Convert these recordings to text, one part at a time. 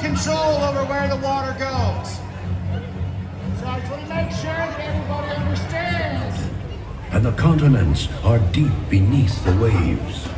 control over where the water goes. So I just want to make sure that everybody understands. and the continents are deep beneath the waves.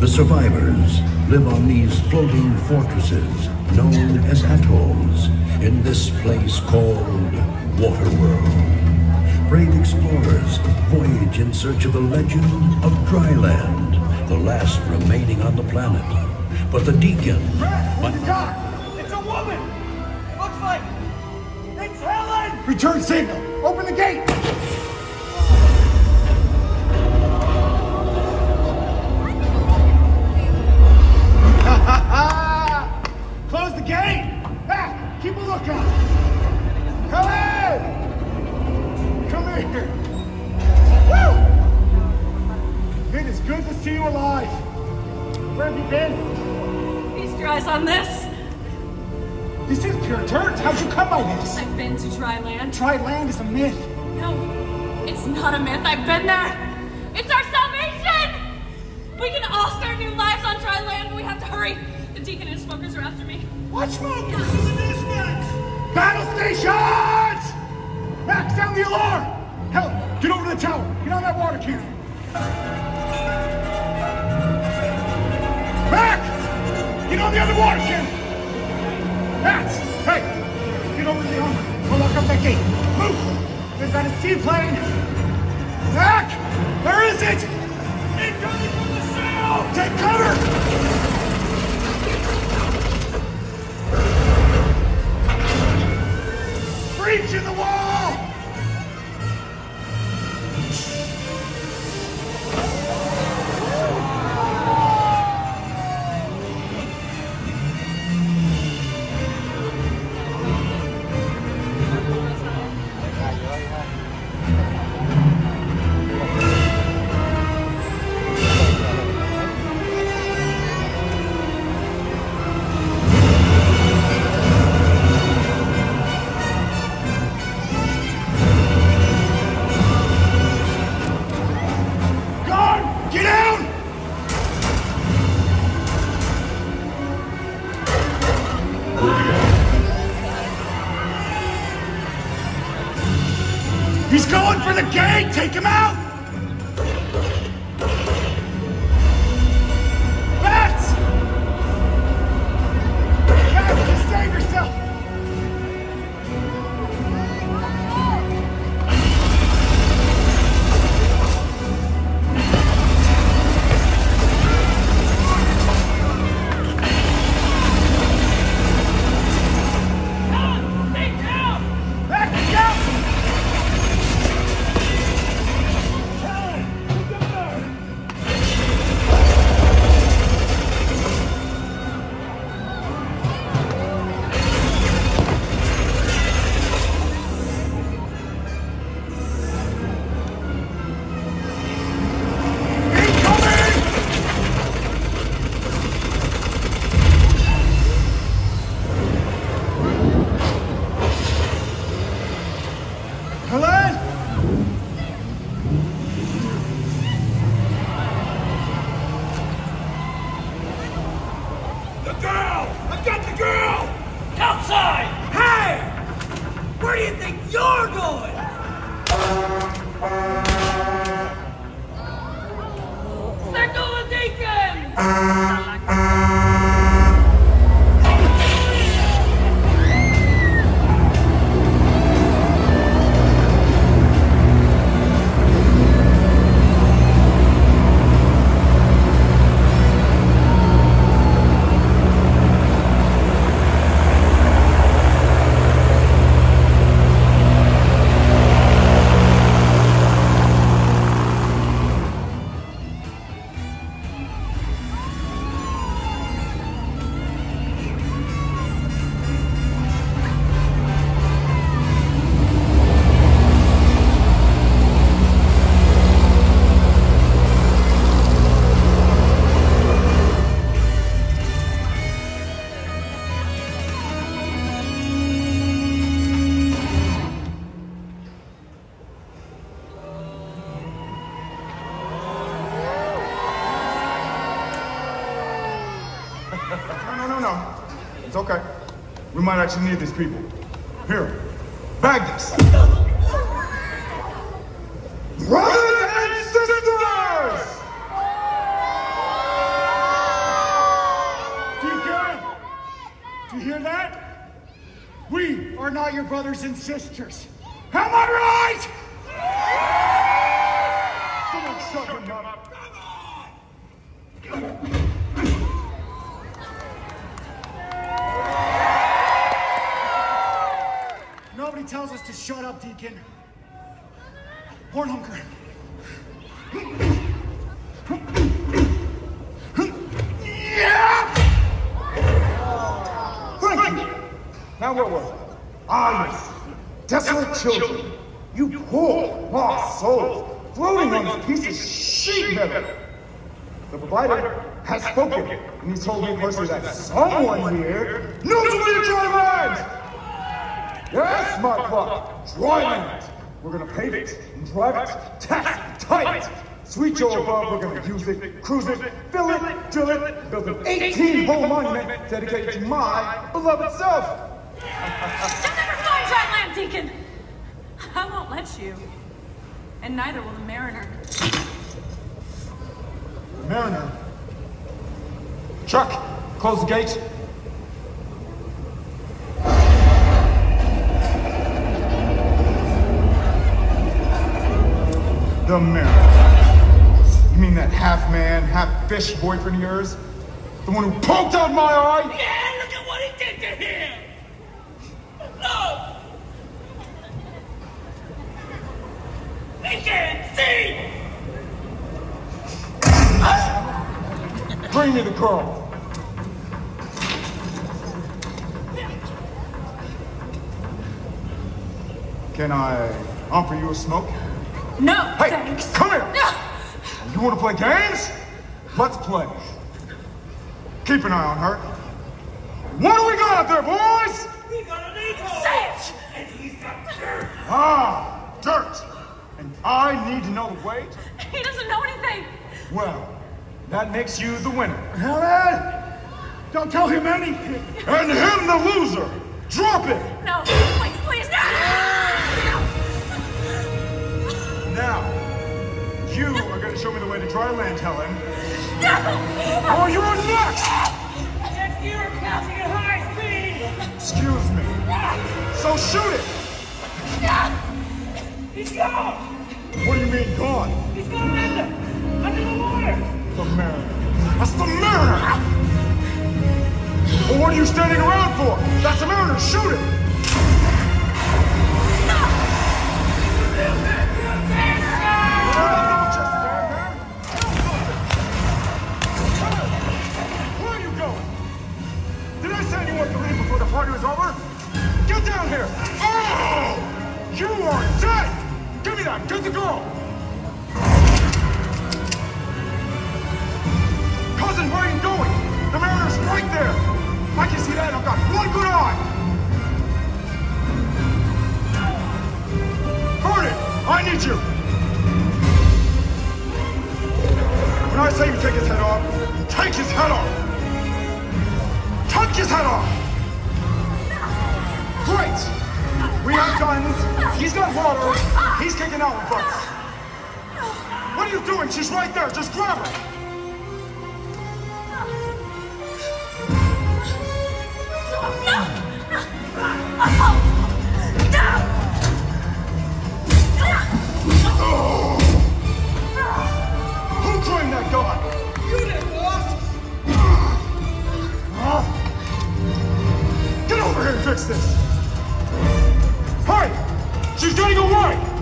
The survivors live on these floating fortresses known as atolls in this place called Waterworld. Brave explorers voyage in search of the legend of Dryland, the last remaining on the planet. But the Deacon, Brett, Return signal! Open the gate! Close the gate! Keep a lookout! Helen! Come here! Woo! It is good to see you alive! Where have you been? Feast your eyes on this. This is pure dirt. How'd you come by this? I've been to Dryland. Dry land is a myth. No, it's not a myth. I've been there. It's our salvation. We can all start new lives on Dryland, but we have to hurry. The deacon and smokers are after me. What smokers in the? Battle stations! Max, sound the alarm! Helen, get over to the tower. Get on that water cannon. Mac! Get on the other water cannon! Hey! Get over to the armor. We'll lock up that gate. Move! Got a seaplane! Mac! Where is it? Incoming from the sail! Take cover! Actually need these people. Here, bag this. Brothers and sisters! Deacon! Do you hear that? We are not your brothers and sisters. Am I right? Someone shut him up. Nobody tells us to Deacon. Hornhunker. Thank you. Now what was it? Ah. Desolate children. You poor, lost souls, floating on this piece of sheet metal. The provider has spoken, and he told me personally that someone here knows way to dry land. Yes, my buck, dry land. We're gonna pave it and drive it, tack it, tie it. Sweet Joe above, we're gonna use it, cruise it, fill it, drill it, build an 18-hole monument dedicated to my beloved self. You'll never find dry land, Deacon! I won't let you. And neither will the Mariner. Mariner. Chuck, close the gate. The Mariner. You mean that half man, half fish boyfriend of yours? The one who poked out my eye? Yeah, look at what he did to him! No! He can't see! Bring me the girl. Can I offer you a smoke? No, Hey, thanks. come here! No! You want to play games? Let's play. Keep an eye on her. What do we got out there, boys? We got an eagle! Say it! And he's got dirt! Ah, dirt. And I need to know the weight? He doesn't know anything. Well, that makes you the winner. Helen! Don't tell him anything. Say you take his head off, take his head off! Take his head off! Great! We have guns, he's got water, he's kicking out with us. What are you doing? She's right there, just grab her! Who fix this! Hey! She's getting away!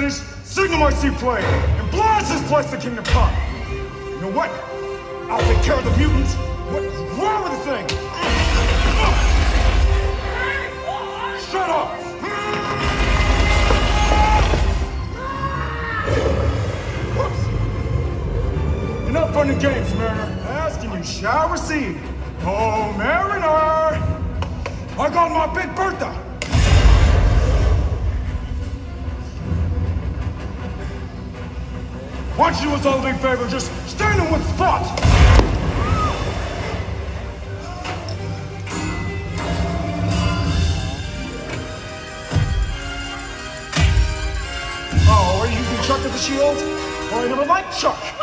Finished, signal my seaplane and blast this place to Kingdom Come! You know what? I'll take care of the mutants. What is wrong with the thing? Shut up! Whoops. Enough fun and games, Mariner. Ask and you shall receive. Oh, Mariner! I got my big Bertha! Why don't you do us all a big favor just stand in one spot? Oh, are you using Chuck as a shield? Well, I never liked Chuck.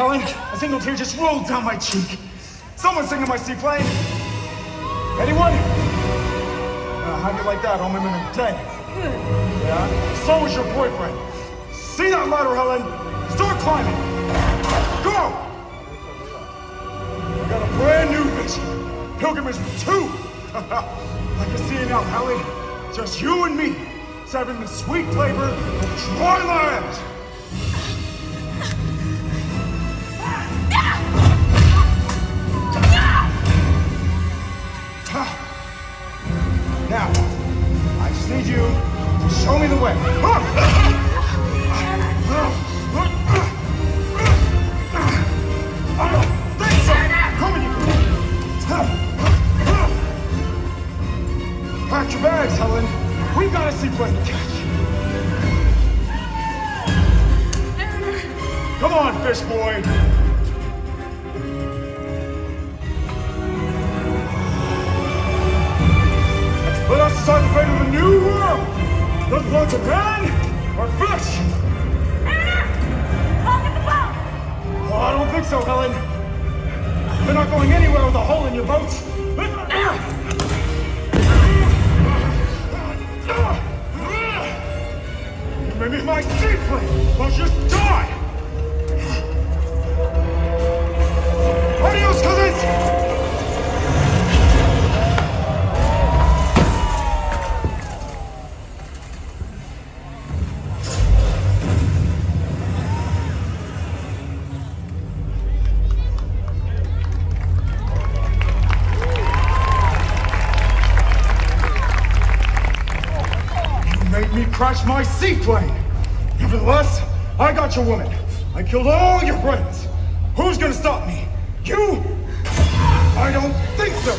Helen, a single tear just rolled down my cheek. Someone singing my seaplane. Anyone? Uh, how do you like that? Men are dead. Yeah? So is your boyfriend. See that ladder, Helen? Start climbing. Go! I got a brand new vision. Pilgrimage 2. I can see it now, Helen. Just you and me, serving the sweet flavor of dry land. Now, I just need you to show me the way. Pack your bags, Helen. We got a seaplane to catch. Come on, fish boy. Let us decide the fate of the new world. Does it belong to man or fish? Look at the boat! Oh, I don't think so, Helen. You're not going anywhere with a hole in your boat. Maybe my seaplane will just die. You made me crash my seaplane. Nevertheless, I got your woman. I killed all your friends. Who's gonna stop me? You? I don't think so.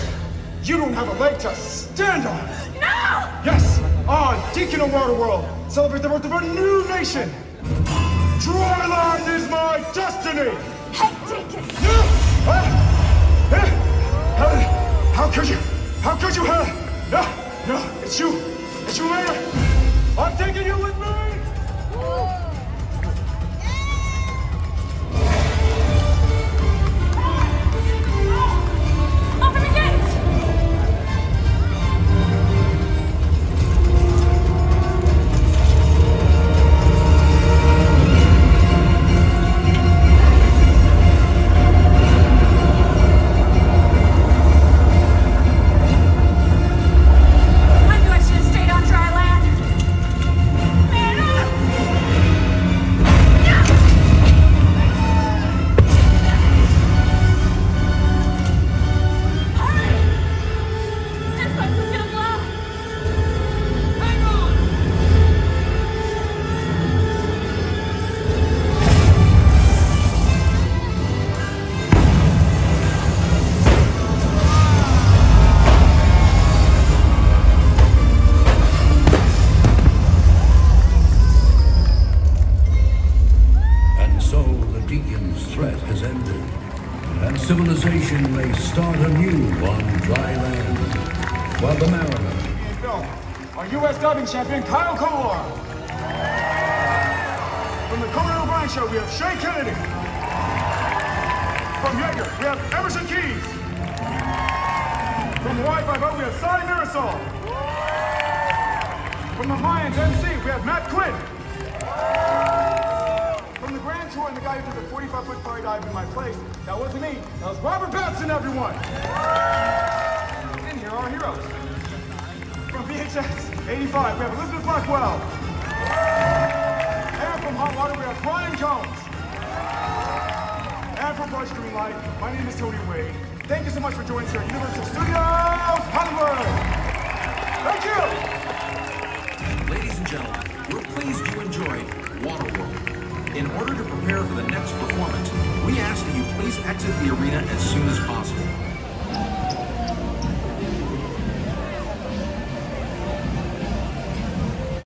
You don't have a leg to stand on. No! Yes, I, Deacon of Waterworld, celebrate the birth of a new nation. Dryland is my destiny. Hey, Deacon! Huh? Huh? How, how could you? How could you have? No, no, it's you. It's you later. I'm taking you with me. Civilization may start anew on dry land, while the mariner Our U.S. dubbing champion, Kyle Kolar. From the Conan O'Brien Show, we have Shay Kennedy. From Jaeger, we have Emerson Keys. From Hawaii Five-O, we have Sai Marisol. From the Mayans MC, we have Matt Quinn. And the guy who did the 45-foot fire dive in my place, that wasn't me. That was Robert Batson, everyone. And here are our heroes. From VHS 85, we have Elizabeth Blackwell. And from Hot Water, we have Brian Jones. And from Brush Green Light, my name is Tony Wade. Thank you so much for joining us here at Universal Studios Hollywood. Thank you. Ladies and gentlemen, we're pleased you enjoyed Waterworld. In order to prepare for the next performance, we ask that you please exit the arena as soon as possible.